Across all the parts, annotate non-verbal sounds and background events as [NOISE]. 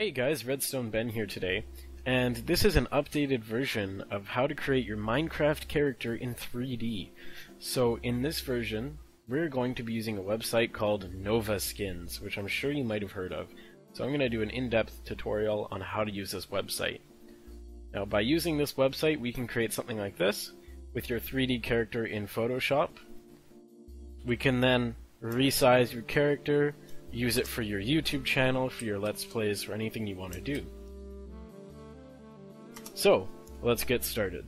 Hey guys, Redstone Ben here today, and this is an updated version of how to create your Minecraft character in 3D. So in this version, we're going to be using a website called Nova Skins, which I'm sure you might have heard of. So I'm going to do an in-depth tutorial on how to use this website. Now by using this website, we can create something like this with your 3D character in Photoshop. We can then resize your character, use it for your YouTube channel, for your Let's Plays, for anything you want to do. So, let's get started.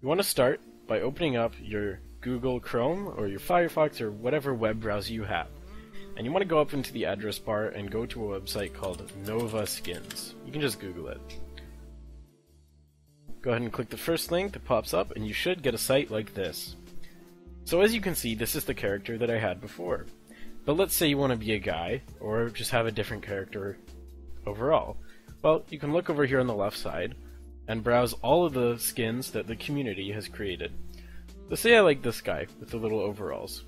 You want to start by opening up your Google Chrome or your Firefox or whatever web browser you have. And you want to go up into the address bar and go to a website called Nova Skins. You can just Google it. Go ahead and click the first link that pops up and you should get a site like this. So as you can see, this is the character that I had before. But let's say you want to be a guy, or just have a different character overall. Well, you can look over here on the left side, and browse all of the skins that the community has created. Let's say I like this guy with the little overalls.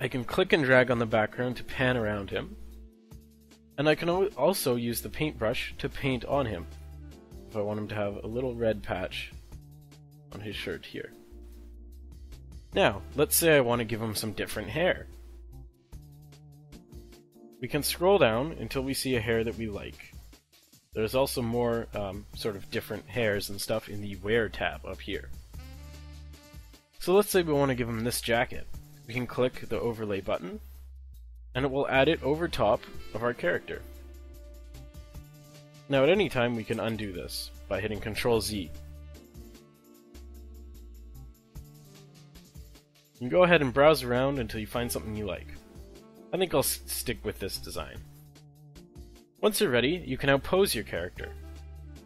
I can click and drag on the background to pan around him, and I can also use the paintbrush to paint on him, if I want him to have a little red patch on his shirt here. Now, let's say I want to give him some different hair. We can scroll down until we see a hair that we like. There's also more um, sort of different hairs and stuff in the Wear tab up here. So let's say we want to give him this jacket. We can click the Overlay button, and it will add it over top of our character. Now at any time we can undo this by hitting Ctrl Z. You can go ahead and browse around until you find something you like. I think I'll stick with this design. Once you're ready, you can now pose your character.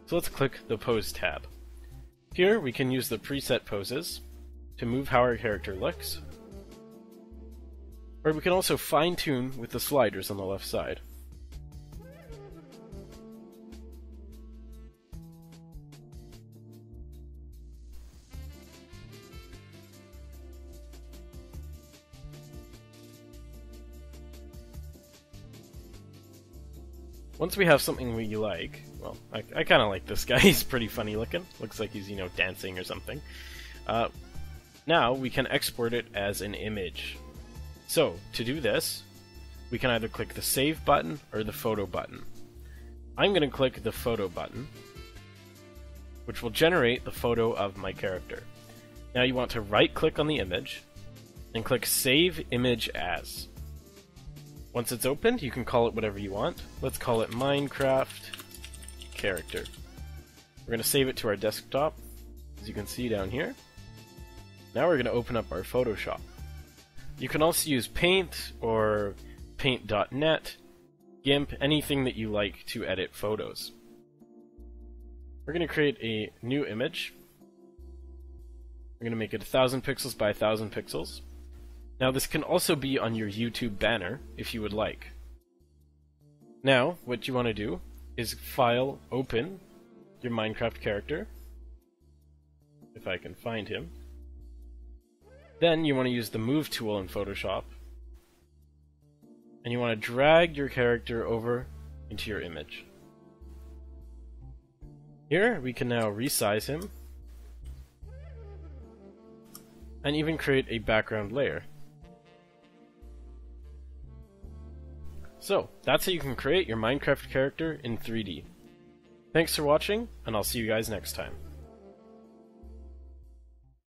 So let's click the Pose tab. Here we can use the preset poses to move how our character looks, or we can also fine tune with the sliders on the left side. Once we have something we like, well, I, I kind of like this guy. [LAUGHS] He's pretty funny looking. Looks like he's, you know, dancing or something. Uh, now we can export it as an image. So, to do this, we can either click the Save button or the Photo button. I'm going to click the Photo button, which will generate the photo of my character. Now you want to right-click on the image, and click Save Image As. Once it's opened, you can call it whatever you want. Let's call it Minecraft character. We're going to save it to our desktop, as you can see down here. Now we're going to open up our Photoshop. You can also use Paint or Paint.net, GIMP, anything that you like to edit photos. We're going to create a new image. We're going to make it 1000 pixels by 1000 pixels. Now this can also be on your YouTube banner if you would like. Now, what you want to do is file open your Minecraft character, if I can find him. Then you want to use the move tool in Photoshop, and you want to drag your character over into your image. Here we can now resize him, and even create a background layer. So, that's how you can create your Minecraft character in 3D. Thanks for watching, and I'll see you guys next time.